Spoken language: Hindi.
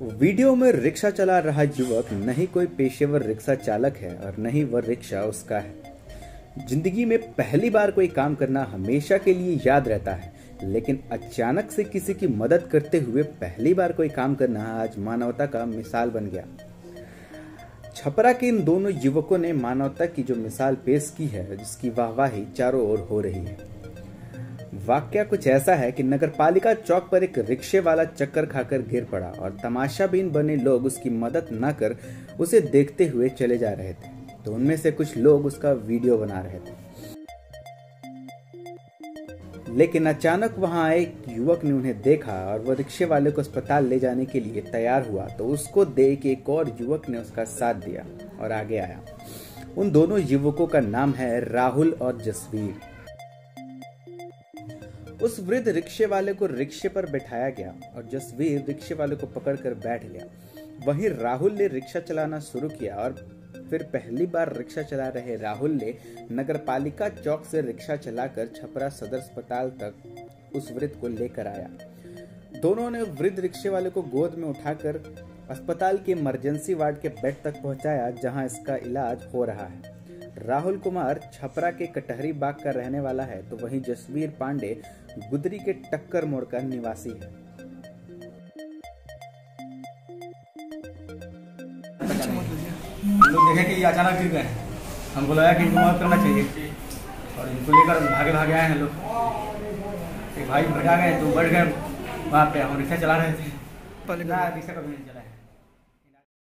वीडियो में रिक्शा चला रहा युवक नहीं कोई पेशेवर रिक्शा चालक है और नहीं वह रिक्शा उसका है। ज़िंदगी में पहली बार कोई काम करना हमेशा के लिए याद रहता है, लेकिन अचानक से किसी की मदद करते हुए पहली बार कोई काम करना आज मानवता का मिसाल बन गया। छपरा के इन दोनों युवकों ने मानवता की जो मिसाल पेश की है, जिसकी वाहवाही चारों ओर हो रही है। वाक्य कुछ ऐसा है कि नगर पालिका चौक पर एक रिक्शे वाला चक्कर खाकर गिर पड़ा और तमाशाबीन बने लोग उसकी मदद न कर उसे देखते हुए चले जा रहे थे। तो उनमें से कुछ लोग उसका वीडियो बना रहे थे। लेकिन अचानक वहाँ एक युवक ने उन्हें देखा और वह रिक्शे वाले को अस्पताल ले जाने के लिए तैयार हुआ। तो उसको देख एक और युवक ने उसका साथ दिया और आगे आया। उन दोनों युवकों का नाम है राहुल और जसवीर। उस वृद्ध रिक्शे वाले को रिक्शे पर बैठाया गया और जसवीर रिक्शे वाले को पकड़कर बैठ गया, वहीं राहुल ने रिक्शा चलाना शुरू किया और फिर पहली बार रिक्शा चला रहे राहुल ने नगर पालिका चौक से रिक्शा चलाकर छपरा सदर अस्पताल तक उस वृद्ध को लेकर आया। दोनों ने वृद्ध रिक्शे वाले को गोद में उठाकर अस्पताल के इमरजेंसी वार्ड के बेड तक पहुँचाया, जहाँ इसका इलाज हो रहा है। राहुल कुमार छपरा के कटहरी बाग का रहने वाला है तो वहीं जसवीर पांडे गुदरी के टक्कर मोड़ का निवासी है। लोग देखे कि ये अचानक गिर गए। हमको लगा कि इनको मदद करना चाहिए। और इनको लेकर भागे भागे आए हैं लोग। एक भाई भगा गए तो बढ़ गए। वहाँ पे हम रिक्शा चला रहे थे। पहले रिक्शा कभी नहीं चला